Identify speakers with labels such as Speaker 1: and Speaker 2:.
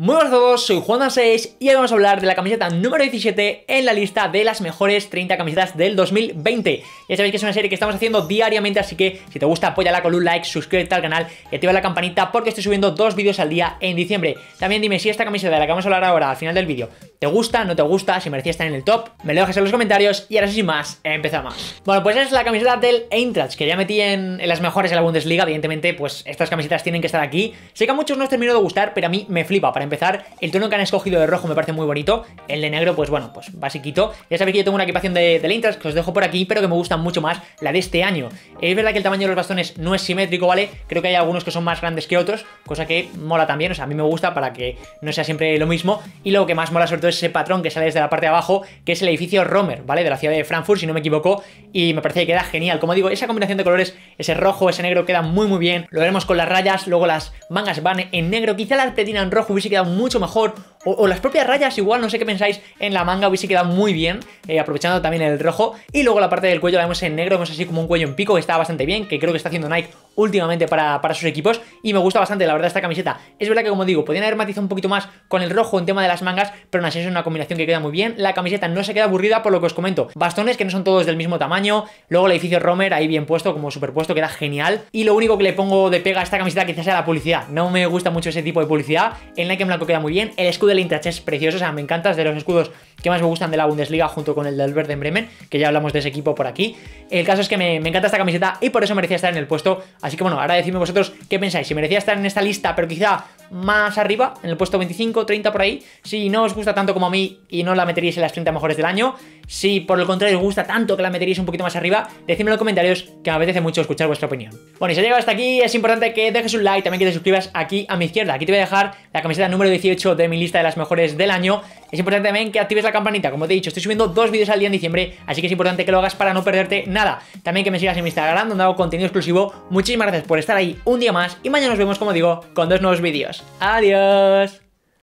Speaker 1: Muy buenas a todos, soy Juan6 y hoy vamos a hablar de la camiseta número 17 en la lista de las mejores 30 camisetas del 2020. Ya sabéis que es una serie que estamos haciendo diariamente, así que si te gusta apóyala con un like, suscríbete al canal y activa la campanita porque estoy subiendo dos vídeos al día en diciembre. También dime si esta camiseta de la que vamos a hablar ahora al final del vídeo ¿Te gusta? ¿No te gusta? Si merecía estar en el top, me lo dejas en los comentarios y ahora sin más, empezamos. Bueno, pues es la camiseta del Eintracht, que ya metí en, las mejores de la Bundesliga, evidentemente, pues estas camisetas tienen que estar aquí. Sé que a muchos no os terminó de gustar, pero a mí me flipa. Para empezar, el tono que han escogido de rojo me parece muy bonito, el de negro, pues bueno, pues basiquito. Ya sabéis que yo tengo una equipación de, del Eintracht que os dejo por aquí, pero que me gusta mucho más la de este año. Es verdad que el tamaño de los bastones no es simétrico, ¿vale? Creo que hay algunos que son más grandes que otros, cosa que mola también, o sea, a mí me gusta para que no sea siempre lo mismo. Y lo que más mola sobre todo es ese patrón que sale de la parte de abajo, que es el edificio Romer, ¿vale? De la ciudad de Frankfurt, si no me equivoco, y me parece que queda genial. Como digo, esa combinación de colores, ese rojo, ese negro, queda muy muy bien. Lo veremos con las rayas, luego las mangas van en negro, quizá la artetina en rojo hubiese quedado mucho mejor, o, las propias rayas igual, no sé qué pensáis, en la manga hubiese quedado muy bien, eh, aprovechando también el rojo. Y luego la parte del cuello la vemos en negro, vemos así como un cuello en pico, que está bastante bien, que creo que está haciendo Nike últimamente para, para sus equipos, y me gusta bastante, la verdad, esta camiseta. Es verdad que, como digo, podrían haber matizado un poquito más con el rojo en tema de las mangas, pero aún así es una combinación que queda muy bien. La camiseta no se queda aburrida por lo que os comento. Bastones que no son todos del mismo tamaño. Luego el edificio Romer ahí bien puesto, como superpuesto, queda genial. Y lo único que le pongo de pega a esta camiseta quizás sea la publicidad. No me gusta mucho ese tipo de publicidad. El Nike en blanco queda muy bien. El escudo del Intrach es precioso, o sea, me encanta. Es de los escudos que más me gustan de la Bundesliga junto con el del Verde en Bremen, que ya hablamos de ese equipo por aquí. El caso es que me, encanta esta camiseta y por eso merecía estar en el puesto. Así que bueno, ahora decidme vosotros qué pensáis. Si merecía estar en esta lista, pero quizá más arriba, en el puesto 25, 30 por ahí. Si no os gusta tanto como a mí y no la meteríais en las 30 mejores del año. Si por el contrario os gusta tanto que la meteríais un poquito más arriba, decidme en los comentarios que me apetece mucho escuchar vuestra opinión. Bueno, y si has llegado hasta aquí, es importante que dejes un like, también que te suscribas aquí a mi izquierda. Aquí te voy a dejar la camiseta número 18 de mi lista de las mejores del año. Es importante también que actives la campanita, como te he dicho, estoy subiendo dos vídeos al día en diciembre, así que es importante que lo hagas para no perderte nada. También que me sigas en mi Instagram, donde hago contenido exclusivo. Muchísimas gracias por estar ahí un día más y mañana nos vemos, como digo, con dos nuevos vídeos. Adiós.